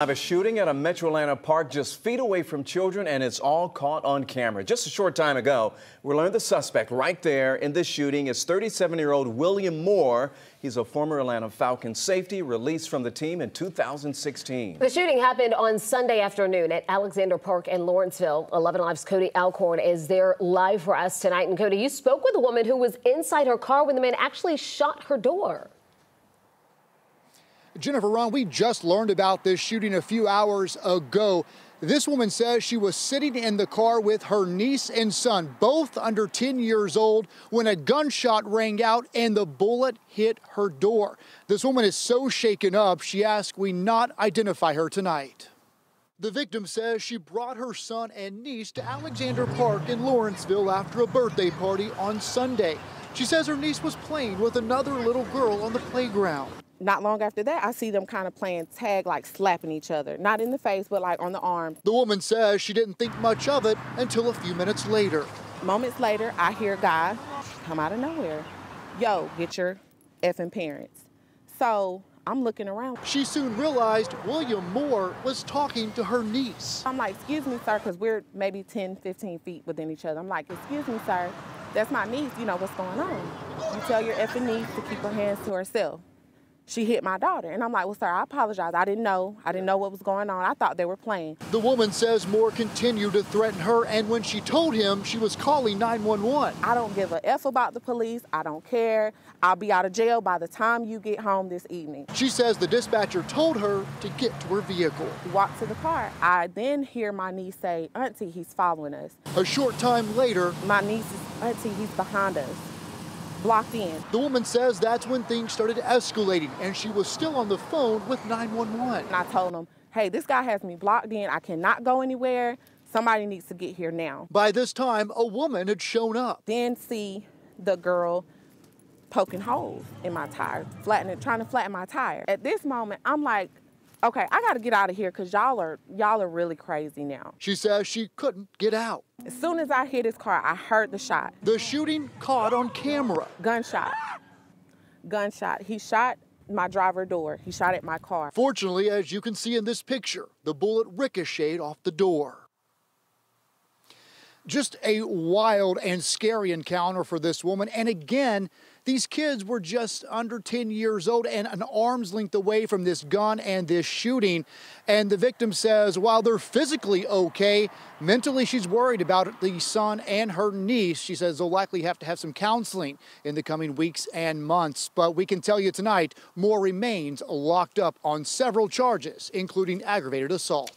Have a shooting at a Metro Atlanta park just feet away from children, and it's all caught on camera. Just a short time ago, we learned the suspect right there in this shooting is 37-year-old William Moore. He's a former Atlanta Falcons safety released from the team in 2016. The shooting happened on Sunday afternoon at Alexander Park in Lawrenceville. 11Alive's Cody Alcorn is there live for us tonight. And Cody, you spoke with a woman who was inside her car when the man actually shot her door. Jennifer Ron, we just learned about this shooting a few hours ago. This woman says she was sitting in the car with her niece and son, both under 10 years old, when a gunshot rang out and the bullet hit her door. This woman is so shaken up, she asked we not identify her tonight. The victim says she brought her son and niece to Alexander Park in Lawrenceville after a birthday party on Sunday. She says her niece was playing with another little girl on the playground not long after that, I see them kind of playing tag, like slapping each other. Not in the face, but like on the arm. The woman says she didn't think much of it until a few minutes later. Moments later, I hear a guy come out of nowhere. Yo, get your effing parents. So I'm looking around. She soon realized William Moore was talking to her niece. I'm like, excuse me, sir, because we're maybe 10, 15 feet within each other. I'm like, excuse me, sir, that's my niece. You know what's going on. You tell your effing niece to keep her hands to herself she hit my daughter. And I'm like, well, sir, I apologize. I didn't know. I didn't know what was going on. I thought they were playing. The woman says Moore continued to threaten her, and when she told him she was calling 911. I don't give a F about the police. I don't care. I'll be out of jail by the time you get home this evening. She says the dispatcher told her to get to her vehicle. Walk to the car. I then hear my niece say, Auntie, he's following us. A short time later, my niece is, Auntie, he's behind us blocked in. The woman says that's when things started escalating and she was still on the phone with 911. And I told them, hey, this guy has me blocked in. I cannot go anywhere. Somebody needs to get here now. By this time, a woman had shown up. Then see the girl poking holes in my tire, flattening, trying to flatten my tire. At this moment, I'm like, okay, I got to get out of here because y'all are y'all are really crazy now. She says she couldn't get out. As soon as I hit his car, I heard the shot. The shooting caught on camera. Gunshot. Gunshot. He shot my driver door. He shot at my car. Fortunately, as you can see in this picture, the bullet ricocheted off the door. Just a wild and scary encounter for this woman. And again, these kids were just under 10 years old and an arm's length away from this gun and this shooting. And the victim says while they're physically okay, mentally she's worried about the son and her niece. She says they'll likely have to have some counseling in the coming weeks and months. But we can tell you tonight, Moore remains locked up on several charges, including aggravated assault.